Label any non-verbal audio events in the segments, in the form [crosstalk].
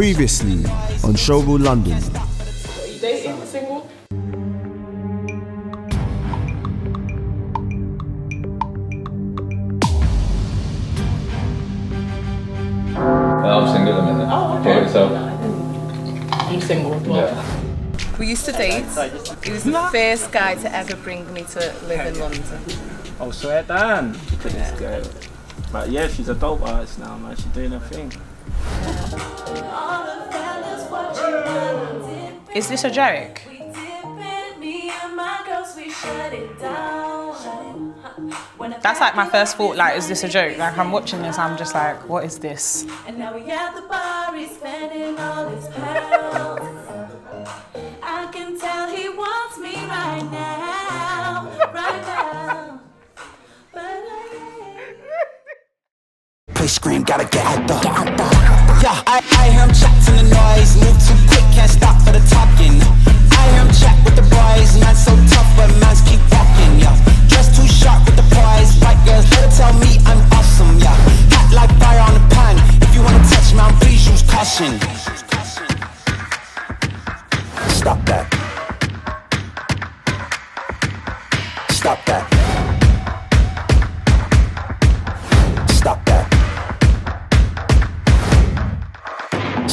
Previously on Show Real London. Are you dating? Single? I'm single at the minute. Oh, okay. yourself? I'm single as well. Yeah. We used to date. He was the first guy to ever bring me to live in London. Oh, swear down. This girl. But yeah, she's a dope artist now, man. She's doing her thing. Is this a joke? That's like my first thought. Like, is this a joke? Like, I'm watching this, I'm just like, what is this? And now we at the bar, he's spending all his pounds. I can tell he wants me right now, right now. But scream, gotta get out the. Get out the. I, I hear him chat the noise. Move too quick, can't stop for the talking. I him chat with the boys. Man, so tough, but mans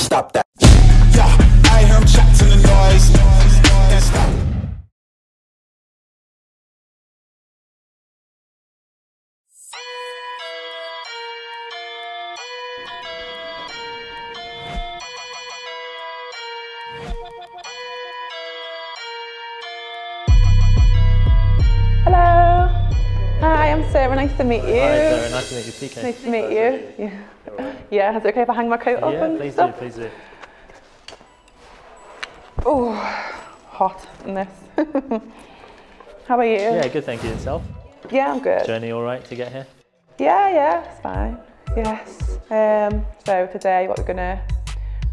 Stop that. Yeah, I the noise. To meet you. Hi, Sarah. Nice to meet you, PK. Nice to meet you. Yeah. Yeah. Is it okay if I hang my coat up Yeah, and please do, please do. Oh, hot in this. [laughs] How are you? Yeah, good. Thank you. Yourself? Yeah, I'm good. Journey all right to get here? Yeah, yeah, it's fine. Yes. Um, so today, what we're gonna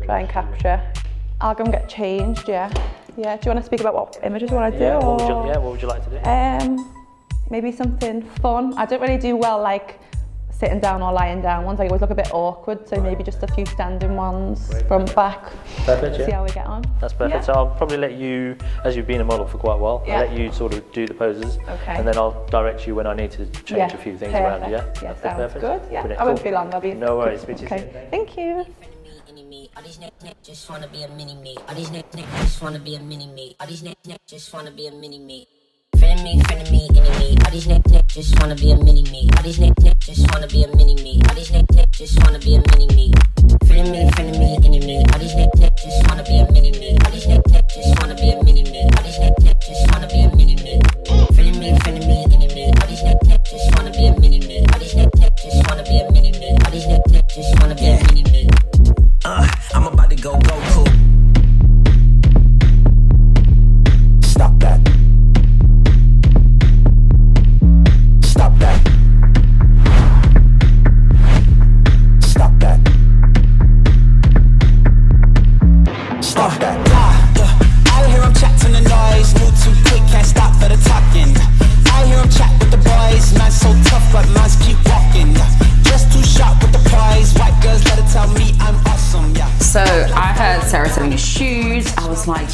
try and capture. I'll go and get changed. Yeah. Yeah. Do you want to speak about what images you want to do? Yeah. What would you, yeah. What would you like to do? Um, maybe something fun. I don't really do well like sitting down or lying down ones. I always look a bit awkward, so maybe just a few standing ones from back. Perfect. yeah. See how we get on. That's perfect. Yeah. So I'll probably let you, as you've been a model for quite a while, Yeah. I'll let you sort of do the poses, Okay. and then I'll direct you when I need to change Yeah, a few things perfect. around. Yeah. Yeah, That's sounds perfect. good. Yeah, Brilliant. I won't Cool. be long. I'll be. No worries. Speak to you Okay. soon. Thank you. mini. All these neck neck just wanna be a mini me. All these neck neck just wanna be a mini me. All these neck neck just wanna be a mini me. Friend me, friend me, just wanna be a mini me. All these neck neck just wanna be a mini me. All these neck just wanna be a mini me. Friend of me, friend of me, enemy. All these neck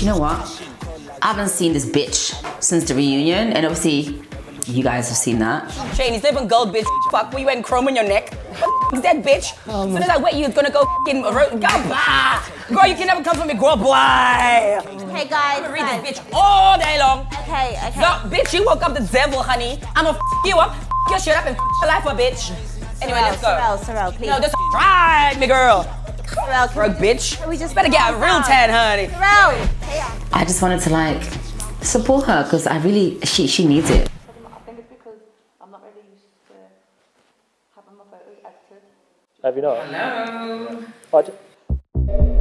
you know what? I haven't seen this bitch since the reunion, and obviously, you guys have seen that. Shane, it's not even gold, bitch. Fuck, were you wearing chrome in your neck? What [laughs] is that, bitch? Um, as soon as I wet you, it's gonna go f***ing ro- go! Girl, you can never come for me, girl, boy. Hey guys, I'm gonna read this bitch all day long. Okay, okay. No, bitch, you woke up the devil, honey. I'ma f you up, f your shit up, and f your life up, bitch. Anyway, let's go. Sorrel, Sorrel, please. No, just ride me, girl. Sorrel, can Broke we bitch. Can we just Better get calm real down? tan, honey. Sorrel. Hey, I just wanted to like support her because I really she she needs it. I think it's because I'm not really used to having my photos edited. Have you not? Hello. I ju-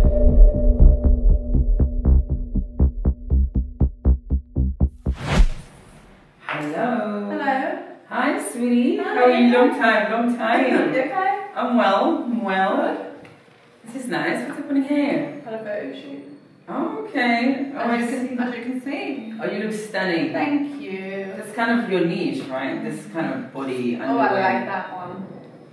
Hello. Hello. Hi, sweetie. How are you? Long time, long time. [laughs] okay? I'm well, I'm well. This is nice. What's happening here? Had a photo shoot. Oh, okay. Oh, I As you see. can, as you can see. Oh, you look stunning. Thank you. That's kind of your niche, right? This kind of body underwear. Oh. I like that one.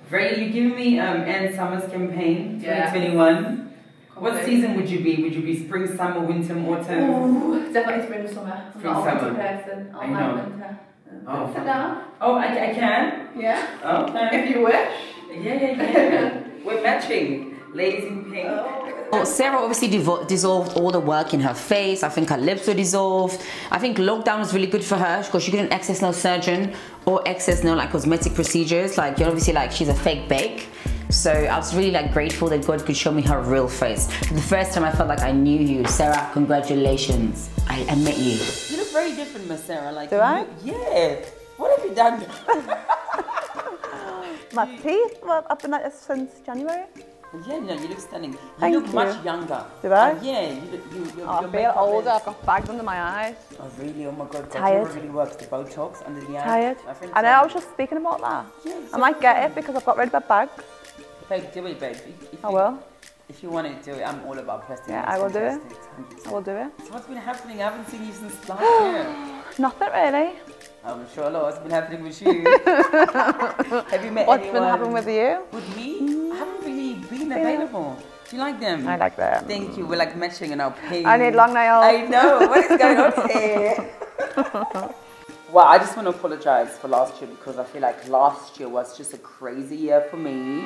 Very, you're giving me um, Ann Summers campaign Yeah. 2021. What season would you be? Would you be spring, summer, winter, autumn? Ooh, definitely spring or summer. I'm Spring, not a winter summer. person. I I like know. winter. Oh, Sit fine. down. Oh, I, I can? Yeah. Okay. If you wish. Yeah, yeah, yeah. [laughs] We're matching. Ladies in pink. Well, Sarah obviously dissolved all the work in her face. I think her lips were dissolved. I think lockdown was really good for her because she couldn't access no surgeon or access no like cosmetic procedures. Like you're obviously like she's a fake bake. So I was really like grateful that God could show me her real face. For the first time I felt like I knew you. Sarah, congratulations. I, I met you. You look very different, Miss Sarah. Like, Do I? Yeah. What have you done? [laughs] My teeth, well, I've been since January. Yeah, no, you look stunning. You Thank look you. much younger. Do I? Uh, yeah, you look. You, you, Oh, I feel older, is- I've got bags under my eyes. Oh really? Oh my god. Tired. Really works. The Botox under the eye. Tired. I know, told I was just speaking about that. Yeah, I might get it because I've got rid of my bag. Babe, do it, babe. If, if I you- will. If you want to do it, I'm all about plastic. Yeah, I will do it. I will do it. So what's been happening? I haven't seen you since last year. [gasps] Nothing really. I'm sure a lot has been happening with you. [laughs] Have you met What's anyone? been happening with you? With me? I haven't really been available. Do you like them? I like them. Thank you. We're like matching in our page. I need long nails. I know. What is going on [laughs] here? [laughs] well, I just want to apologize for last year because I feel like last year was just a crazy year for me.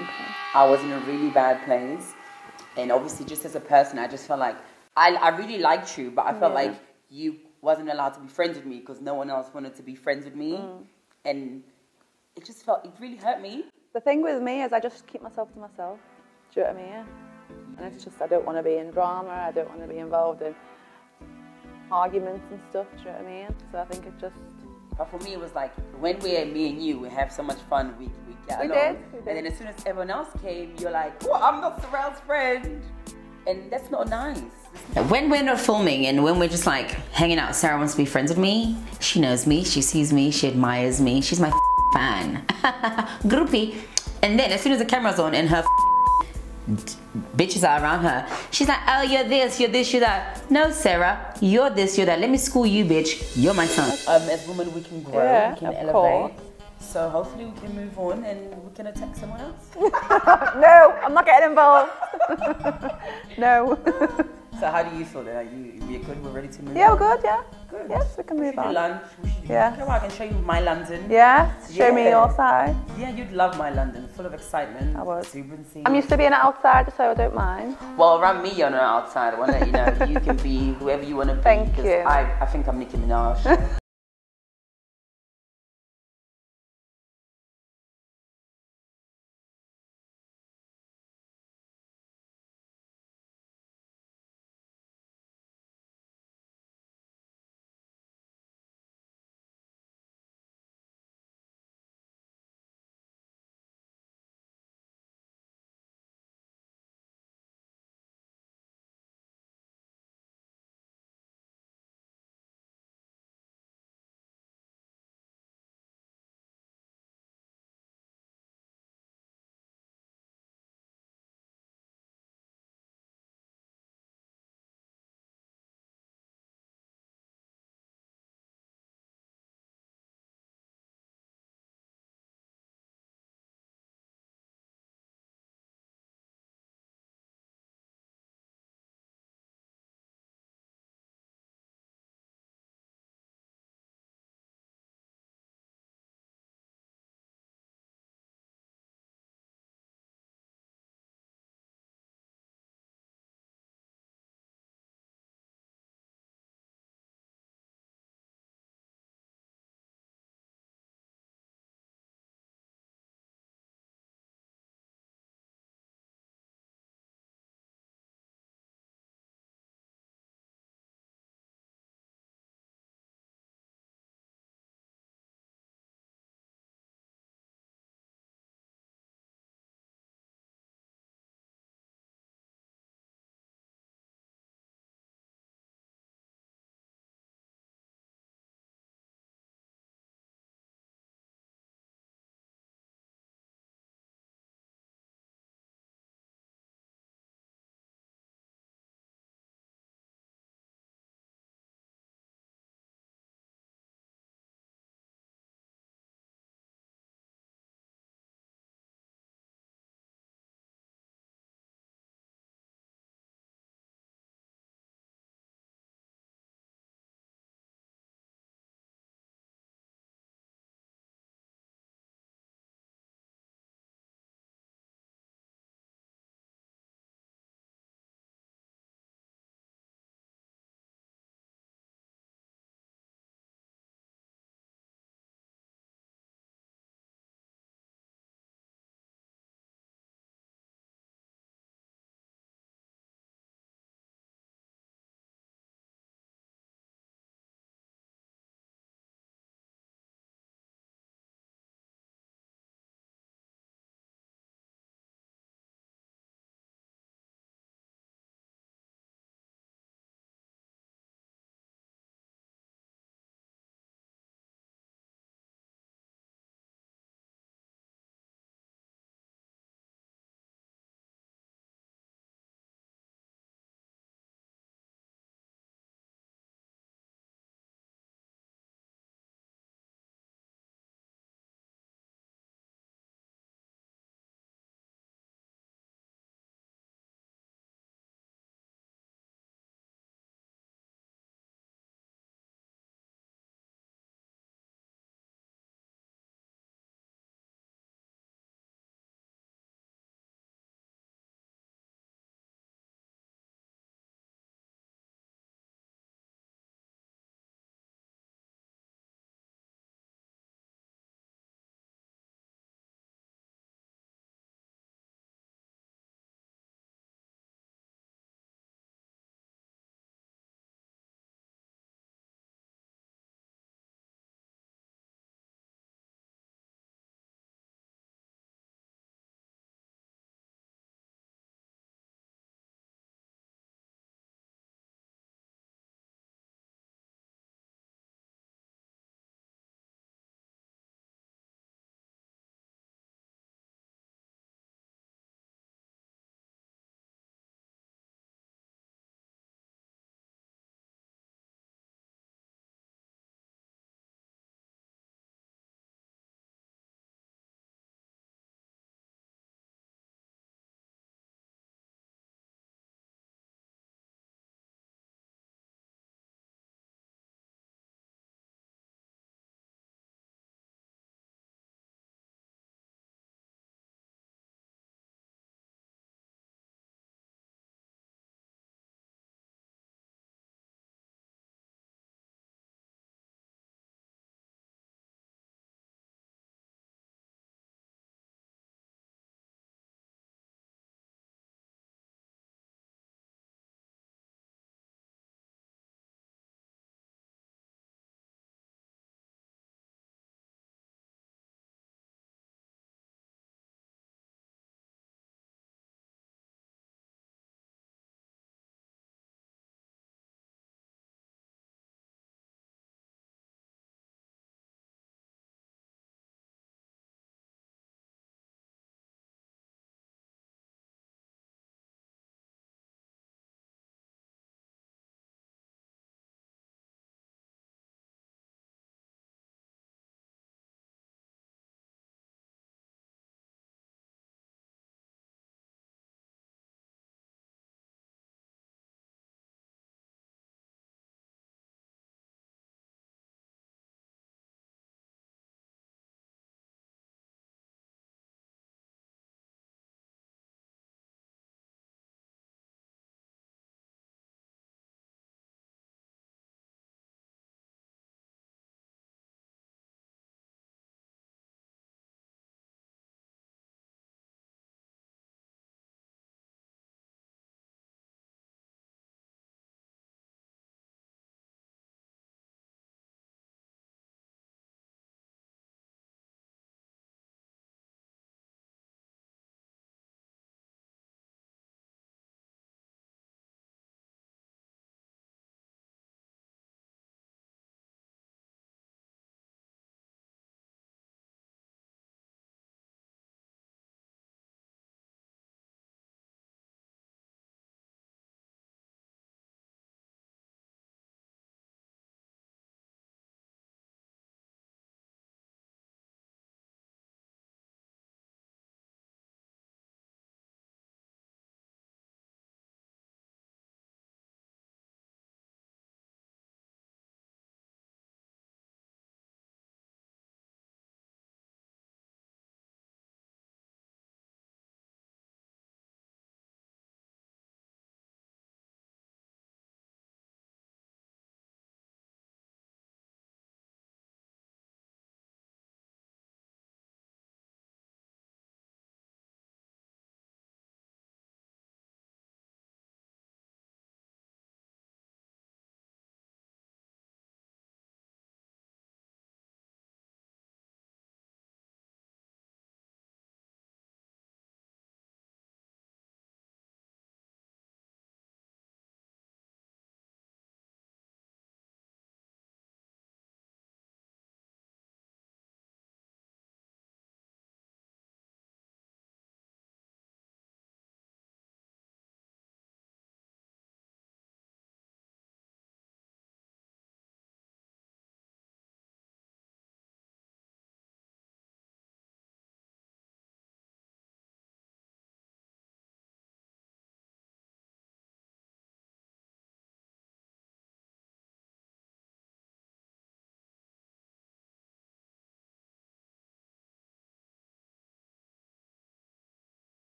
I was in a really bad place. And obviously, just as a person, I just felt like I, I really liked you, but I felt Yeah. like you wasn't allowed to be friends with me because no one else wanted to be friends with me. Mm. And it just felt, it really hurt me. The thing with me is I just keep myself to myself. Do you know what I mean? And it's just I don't want to be in drama. I don't want to be involved in arguments and stuff. Do you know what I mean? So I think it just But for me, it was like when we're me and you, we have so much fun. We we get We along. did, we And then as soon as everyone else came, you're like, "Oh, I'm not Sorrel's friend," and that's not nice. When we're not filming and when we're just like hanging out, Sarah wants to be friends with me. She knows me, she sees me, she admires me. She's my [laughs] fan. [laughs] Groupie. And then as soon as the camera's on and her bitches are around her, she's like, oh, you're this, you're this, you're that. No, Sarah, you're this, you're that. Let me school you, bitch. You're my son. Um, as women, we can grow, Yeah, we can elevate. course. So hopefully, we can move on and we can attack someone else. [laughs] no, I'm not getting involved. [laughs] no. [laughs] so how do you feel? Then are you we're good? We're ready to move. yeah, on? we're good. Yeah. Good. Yes, we can We move should do on. lunch. We should do- Yeah. Come on, I can show you my London. Yeah. Show me your side. Yeah, you'd love my London, full of excitement. I would. Exuberancy. I'm used to being outside, so I don't mind. Well, around me, you're not outside. I want to let you know you can be whoever you want to be. [laughs] Thank you. I, I think I'm Nicki Minaj. [laughs]